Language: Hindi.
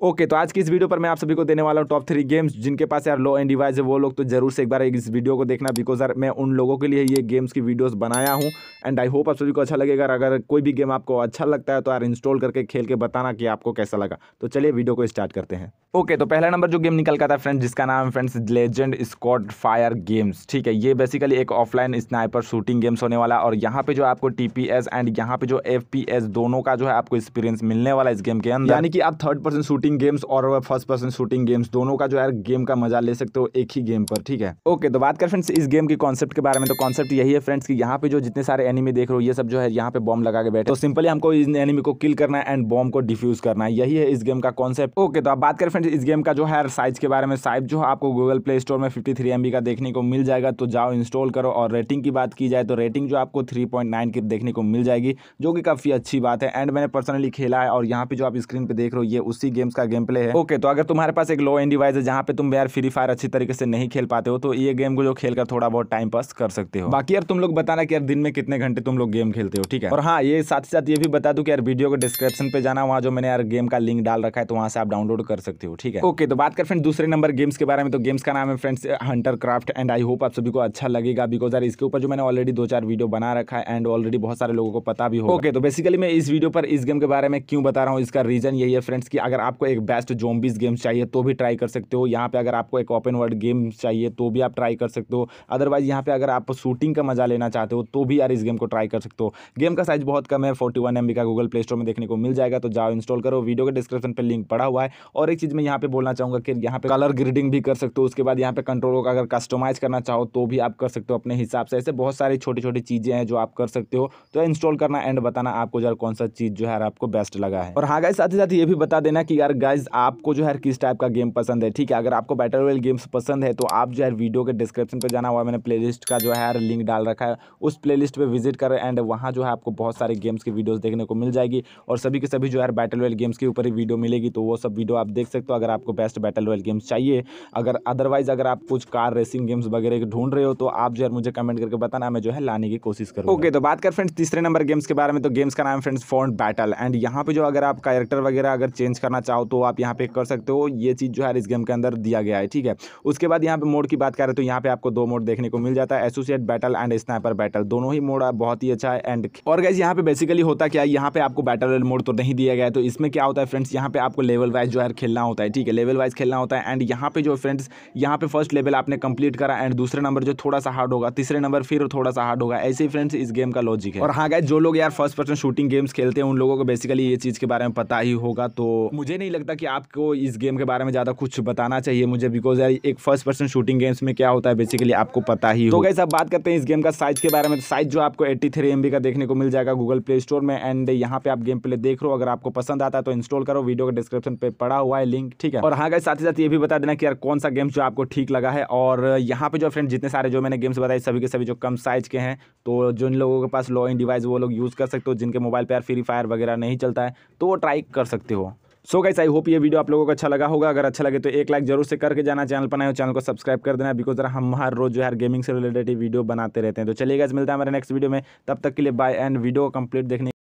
ओके तो आज की इस वीडियो पर मैं आप सभी को देने वाला हूँ टॉप थ्री गेम्स जिनके पास यार लो एंड डिवाइस है वो लोग तो ज़रूर से एक बार इस वीडियो को देखना बिकॉज़ यार मैं उन लोगों के लिए ये गेम्स की वीडियोस बनाया हूँ एंड आई होप आप सभी को अच्छा लगेगा। अगर कोई भी गेम आपको अच्छा लगता है तो यार इंस्टॉल करके खेल के बताना कि आपको कैसा लगा। तो चलिए वीडियो को स्टार्ट करते हैं। ओके तो पहला नंबर जो गेम निकल का था फ्रेंड्स जिसका नाम है friends legend Scott fire games ठीक है? ये बेसिकली एक ऑफलाइन स्नाइपर शूटिंग गेम्स होने वाला और यहाँ पे जो आपको टीपीएस एंड यहाँ पे जो एफपीएस दोनों का जो है आपको एक्सपीरियंस मिलने वाला इस गेम के अंदर। यानी कि आप थर्ड पर्सन शूटिंग गेम्स और फ़र्स्ट पर्सन शूटिंग गेम्स दोनों का जो है गेम का मज़ा ले सकते हो एक ही गेम पर, ठीक है? ओके तो बात कर फ्रेंड्स इस गेम की कॉन्सेप्ट के बारे में तो कॉन्सेप्ट यही है फ्रेंड्स कि यहाँ पे जो जितने सारे एनिमी देख रहे हो, ये सब जो है यहाँ पे बॉम्ब लगा के बैठे तो सिंपली हमको इस एनिमी को किल करना है एंड बॉम्ब को डिफ्यूज करना है, यही है इस गेम का कॉन्सेप्ट ओके तो आप बात करें फ्रेंड्स इस गेम का जो है साइज़ के बारे में साइज़ जो आपको गूगल प्ले स्टोर में फिफ्टी थ्री का देखने को मिल जाएगा तो जाओ इंस्टॉल करो और रेटिंग की बात की जाए तो रेटिंग जो आपको थ्री की देखने को मिल जाएगी, जो कि काफ़ी अच्छी बात है। एंड मैंने पर्सनली खेला है और यहाँ पे जो आप स्क्रीन पे देख रहे हो, ये उसी गेम्स का गेम प्ले है। ओके तो अगर तुम्हारे पास एक लो एंड डिवाइस है जहाँ पे तुम यार फ्री फायर अच्छी तरीके से नहीं खेल पाते हो तो ये गेम को जो खेल कर थोड़ा बहुत टाइम पास कर सकते हो। बाकी यार तुम लोग बताना कि यार दिन में कितने घंटे तुम लोग गेम खेलते हो ठीक है? और हाँ ये साथ ही साथ ये भी बता दू कि यार वीडियो को डिस्क्रिप्शन पे जाना वहाँ जो मैंने यार गेम का लिंक डाल रखा है तो वहाँ से आप डाउनलोड कर सकते हो ठीक है? ओके तो बात कर फ्रेंड दूसरे नंबर गेम्स के बारे में। तो गेम्स का नाम है friends hunter craft and I hope आप सभी को अच्छा लगेगा बिकॉज़ यार इसके ऊपर जो मैंने ऑलरेडी दो चार वीडियो बना रखा है एंड ऑलरेडी बहुत सारे लोगों को पता भी हो ओके तो बेसिकली मैं इस वीडियो पर इस गेम के बारे में क्यों बता रहा हूँ इसका रीजन यही है फ्रेंड्स की अगर आपको एक बेस्ट जोम्बिस गेम्स चाहिए तो भी ट्राई कर सकते हो। यहाँ पे अगर आपको एक ओपन वर्ल्ड गेम चाहिए तो भी आप ट्राई कर सकते हो। अदरवाइज़ यहाँ पे अगर आप शूटिंग का मज़ा लेना चाहते हो तो भी यार इस गेम को ट्राई कर सकते हो। गेम का साइज़ बहुत कम है फोर्टी वन का गूगल प्ले स्टोर में देखने को मिल जाएगा तो जाओ इंस्टॉल करो। वीडियो के डिस्क्रिप्शन पर लिंक पड़ा हुआ है। और एक चीज़ मैं यहाँ पे बोलना चाहूँगा कि यहाँ पे कलर ग्रेडिंग भी कर सकते हो। उसके बाद यहाँ पे कंट्रोल का अगर कस्टमाइज करना चाहो तो भी आप कर सकते हो अपने हिसाब से। ऐसे बहुत सारी छोटी छोटी चीज़ें हैं जो आप कर सकते हो। तो इंस्टॉल करना एंड बताना आपको यार कौन सा चीज़ जो है आपको बेस्ट लगा है। और हाँ गाइज़ साथ ही साथ ये भी बता देना कि यार गाइज़ आपको जो है किस टाइप का गेम पसंद है? ठीक है, अगर आपको बैटल रॉयल गेम्स पसंद है तो आप जो है वीडियो के डिस्क्रिप्शन पर जाना हुआ मैंने प्लेलिस्ट का जो है लिंक डाल रखा है। उस प्लेलिस्ट पे विज़िट करें एंड वहाँ जो है आपको बहुत सारे गेम्स की वीडियोस देखने को मिल जाएगी। और सभी के सभी जो है बैटल रॉयल गेम्स के ऊपर ही वीडियो मिलेगी तो वो सब वीडियो आप देख सकते हो अगर आपको बेस्ट बैटल रॉयल गेम्स चाहिए। अगर अदरवाइज़ अगर आप कुछ कार रेसिंग गेम्स वगैरह के ढूंढ रहे हो तो आप जो है मुझे कमेंट करके बताना, मैं जो है लाने की कोशिश करूँ ओके तो बात कर फ्रेंड्स तीसरे नंबर गेम्स के बारे में तो गेम्स का नाम फ्रेंड्स फ़ोन बैटल एंड यहाँ पे जो अगर आप कैरेक्टर वगैरह अगर चेंज करना चाहो तो आप यहाँ पे कर सकते हो। ये चीज़ जो है इस गेम के अंदर दिया गया है, ठीक है? उसके बाद यहाँ पे मोड की बात करें तो यहाँ पे आपको दो मोड देखने को मिल जाता है, associate battle and sniper battle. दोनों ही मोड बहुत ही अच्छा है एंड और गैस यहाँ पे बेसिकली होता क्या है, यहाँ पे आपको बैटल मोड तो नहीं दिया गया है। तो इसमें क्या होता है फ्रेंड्स यहाँ पे आपको लेवल वाइज जो है खेलना होता है, ठीक है? लेवल वाइज खेलना होता है एंड यहाँ पे जो फ्रेंड्स यहाँ पे फ़र्स्ट लेवल आपने कंप्लीट करा एंड दूसरे नंबर जो थोड़ा सा हार्ड होगा, तीसरे नंबर फिर थोड़ा सा हार्ड होगा, ऐसे ही फ्रेंड्स इस गेम का लॉजिक है। और हाँ गए जो लोग यार फ़र्स्ट पर्सन शूटिंग गेम्स खेलते हैं, उन लोगों को बेसिकली ये चीज़ के बारे में पता ही होगा तो मुझे नहीं लगता कि आपको इस गेम के बारे में ज़्यादा कुछ बताना चाहिए मुझे बिकॉज़ यार एक फ़र्स्ट पर्सन शूटिंग गेम्स में क्या होता है बेसिकली आपको पता ही तो गैस अब बात करते हैं इस गेम का साइज़ के बारे में। तो साइज़ जो आपको एट्टी थ्री का देखने को मिल जाएगा गूगल प्ले स्टोर में एंड यहाँ पे आप गेम प्ले देख रहे हो। अगर आपको पसंद आता है तो इंस्टॉल करो। वीडियो के डिस्क्रिप्शन पे पड़ा हुआ है लिंक ठीक है? और हाँ गए साथ ही साथ ये भी बता देना कि यार कौन सा गेम जो आपको ठीक लगा है। और यहाँ पे जो फ्रेंड जितने सारे जो मैंने गेम्स बताए सभी के सभी जो कम साइज़ के हैं तो जिन लोगों के पास लो इन डिवाइस वो लोग यूज़ कर सकते हो जिनके मोबाइल पर यार फ्री फायर वगैरह नहीं चलता है तो वो ट्राई कर सकते हो। सो गाइस आई होप ये वीडियो आप लोगों को अच्छा लगा होगा। अगर अच्छा लगे तो एक लाइक ज़रूर से करके जाना। चैनल पर नए चैनल को सब्सक्राइब कर देना। बिकॉज़ हम हर रोज जो है गेमिंग से रिलेटेड वीडियो बनाते रहते हैं। तो चलिए गाइस मिलता है हमारे नेक्स्ट वीडियो में। तब तक के लिए बाय एंड वीडियो कंप्लीट देखने